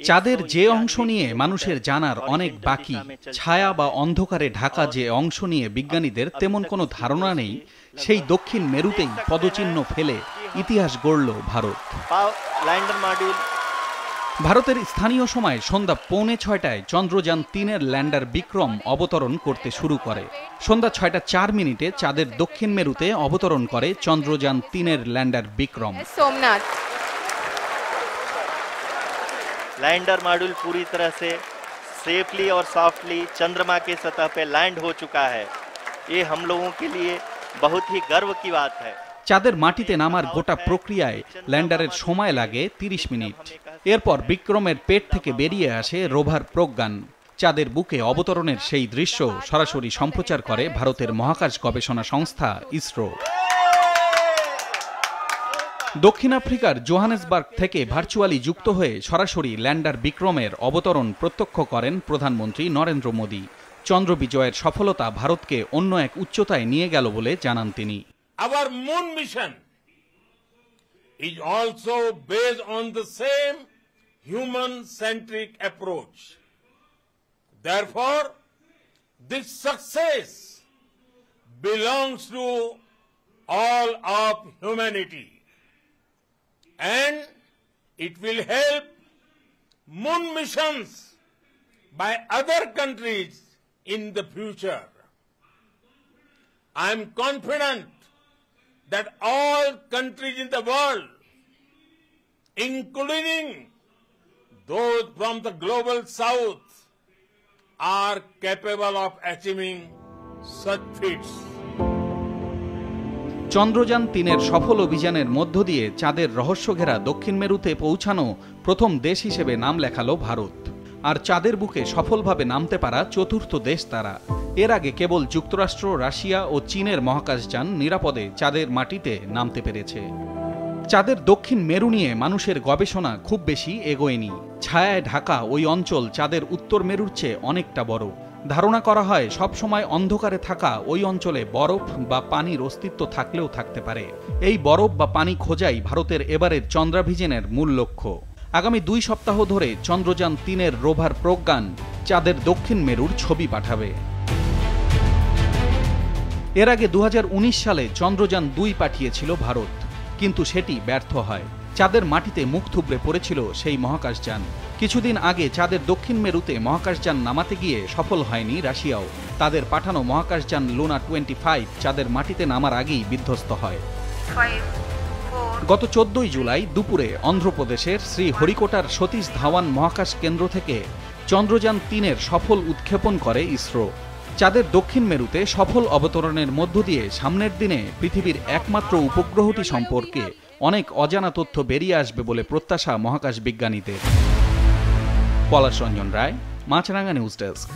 চাঁদের যে অংশ নিয়ে মানুষের জানার অনেক বাকি ছায়া বা অন্ধকারে ঢাকা যে অংশ নিয়ে বিজ্ঞানীদের তেমন কোনো ধারণা নেই সেই দক্ষিণ মেরুতেই পদচিহ্ন ফেলে ইতিহাস গড়ল ভারত। ভারতের স্থানীয় সময় সন্ধ্যা পৌনে ছয়টায় চন্দ্রযান তিনের ল্যান্ডার বিক্রম অবতরণ করতে শুরু করে। সন্ধ্যা ছয়টা চার মিনিটে চাঁদের দক্ষিণ মেরুতে অবতরণ করে চন্দ্রযান তিনের lander Vikram. Somnath lander module पूरी तरह से सेफली और सॉफ्टली चंद्रमा के सतह पे लैंड हो चुका है ये हम लोगों के लिए बहुत ही गर्व की बात है চাঁদের মাটিতে নামার গোটা প্রক্রিয়ায় ল্যান্ডারের সময় লাগে তিরিশ মিনিট এরপর বিক্রমের পেট থেকে বেরিয়ে আসে রোভার প্রজ্ঞান চাঁদের বুকে অবতরণের সেই দৃশ্য সরাসরি সম্প্রচার করে ভারতের মহাকাশ গবেষণা সংস্থা ইসরো দক্ষিণ আফ্রিকার জোহানেসবার্গ থেকে ভার্চুয়ালি যুক্ত হয়ে সরাসরি ল্যান্ডার বিক্রমের অবতরণ প্রত্যক্ষ করেন প্রধানমন্ত্রী নরেন্দ্র মোদী। চন্দ্র বিজয়ের সফলতা ভারতকে অন্য এক উচ্চতায় নিয়ে গেল বলে জানান তিনি। Our moon mission is also based on the same human centric approach. Therefore, this success belongs to all of humanity. And it will help moon missions by other countries in the future. I am confident that all countries in the world, including those from the global south, are capable of achieving such feats. Chandrayaan তিনের সফল অভিযানের মধ্য দিয়ে চাঁদের রহস্যঘেরা দক্ষিণ মেরুতে পৌঁছানো প্রথম দেশ হিসেবে নাম লেখালো ভারত। আর চাঁদের বুকে সফলভাবে নামতে পারা চতুর্থ দেশ তারা। এর আগে কেবল যুক্তরাষ্ট্র, রাশিয়া ও চীনের মহাকাশযান নিরাপদে চাঁদের মাটিতে নামতে পেরেছে। চাঁদের দক্ষিণ মেরু নিয়ে মানুষের গবেষণা খুব বেশি এগোয়নি। ছায়ায় ঢাকা ওই অঞ্চল চাঁদের উত্তর মেরুর চেয়ে অনেকটা বড়। ধারণা করা হয় সবসময় অন্ধকারে থাকা ওই অঞ্চলে বরফ বা পানির অস্তিত্ব থাকলেও থাকতে পারে। এই বরফ বা পানি খোঁজাই ভারতের এবারের চন্দ্রাভিযানের মূল লক্ষ্য। আগামী দুই সপ্তাহ ধরে চন্দ্রযান তিনের রোভার প্রজ্ঞান চাঁদের দক্ষিণ মেরুর ছবি পাঠাবে। এর আগে দু হাজার উনিশ সালে চন্দ্রযান দুই পাঠিয়েছিল ভারত, কিন্তু সেটি ব্যর্থ হয়। চাঁদের মাটিতে মুখ থুবড়ে পড়েছিল সেই মহাকাশযান। কিছুদিন আগে চাঁদের দক্ষিণ মেরুতে মহাকাশযান নামাতে গিয়ে সফল হয়নি রাশিয়াও। তাদের পাঠানো মহাকাশযান লুনা টোয়েন্টি ফাইভ চাঁদের মাটিতে নামার আগেই বিধ্বস্ত হয়। গত চোদ্দই জুলাই দুপুরে অন্ধ্রপ্রদেশের শ্রী হরিকোটার সতীশ ধাওয়ান মহাকাশ কেন্দ্র থেকে চন্দ্রযান তিনের সফল উৎক্ষেপণ করে ইসরো। চাঁদের দক্ষিণ মেরুতে সফল অবতরণের মধ্য দিয়ে সামনের দিনে পৃথিবীর একমাত্র উপগ্রহটি সম্পর্কে অনেক অজানা তথ্য বেরিয়ে আসবে বলে প্রত্যাশা মহাকাশ বিজ্ঞানীদের। Palash Ranjan Roy Maasranga news desk.